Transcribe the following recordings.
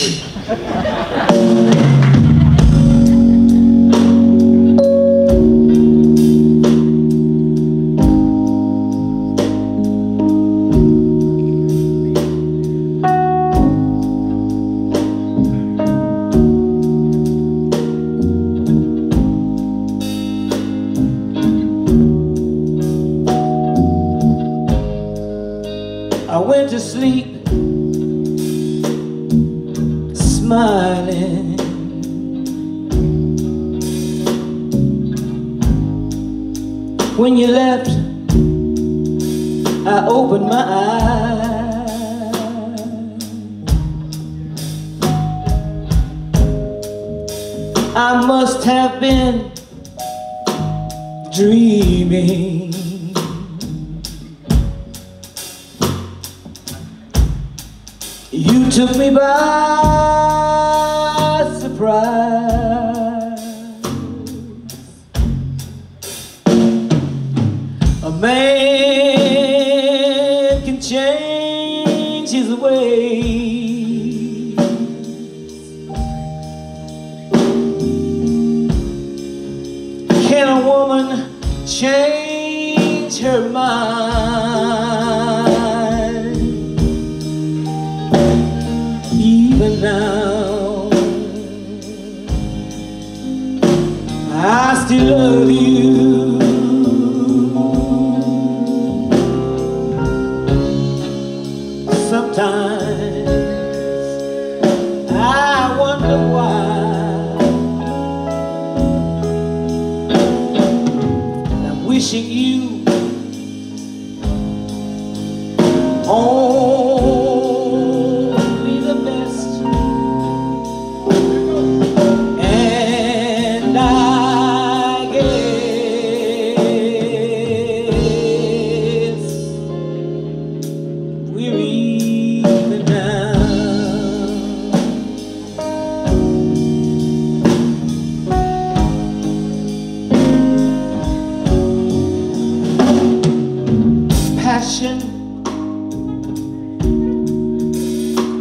I smiling. When you left, I opened my eyes. I must have been dreaming. You took me by A man can change his ways. Can a woman change her mind? even now. Still love you. Sometimes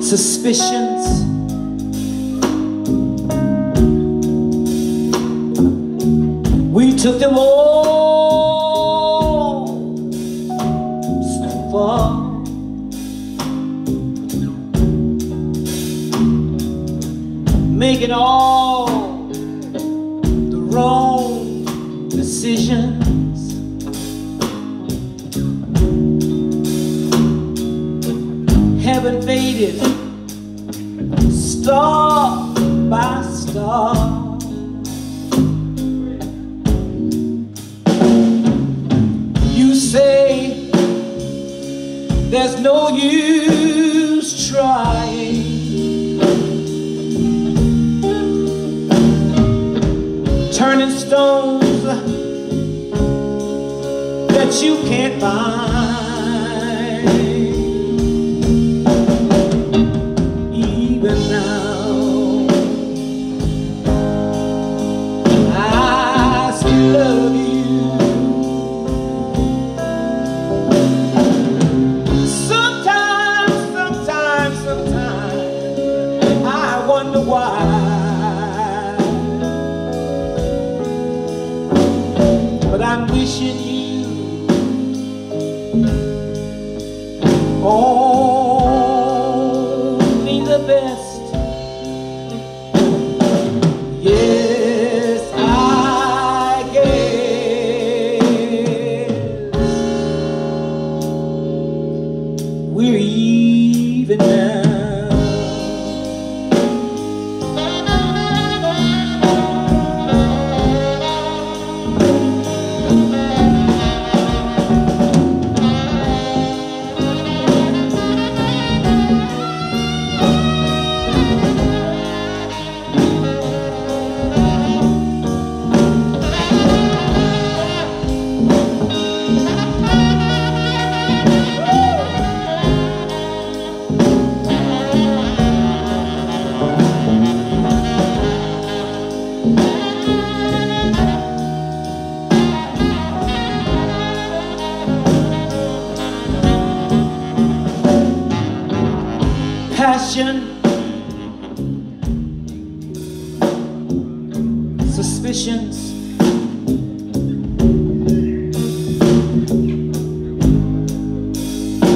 suspicions. We took them all so far. Making all faded star by star. You say there's no use trying. Turning stones that you can't find. We're even passion, suspicions.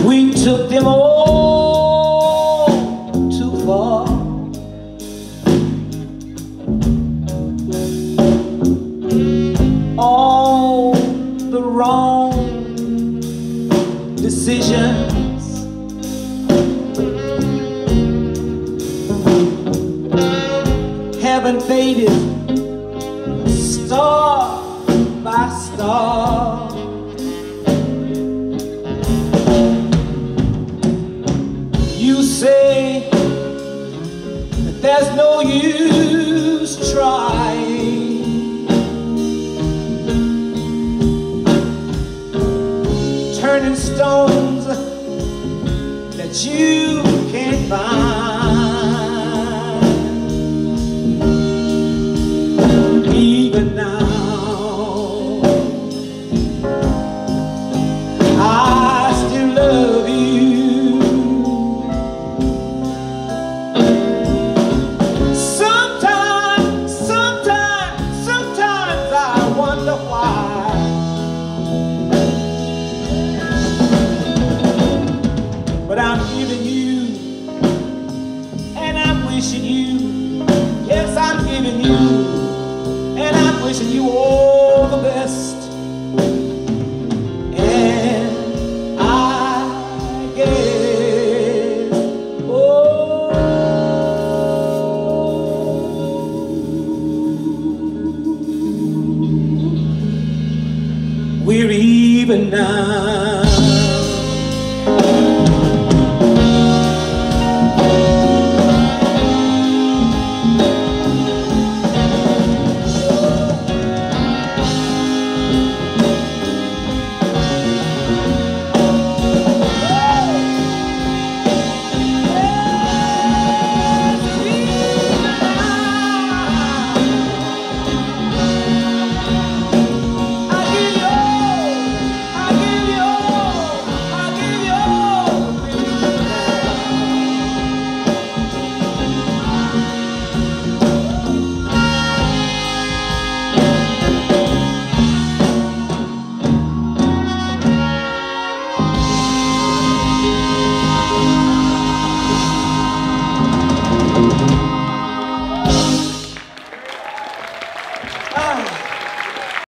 We took them all too far. All the wrong decisions. Turning stones that you But I'm giving you, and I'm wishing you, yes, I'm giving you, and I'm wishing you all the best. And I guess, oh, we're even now.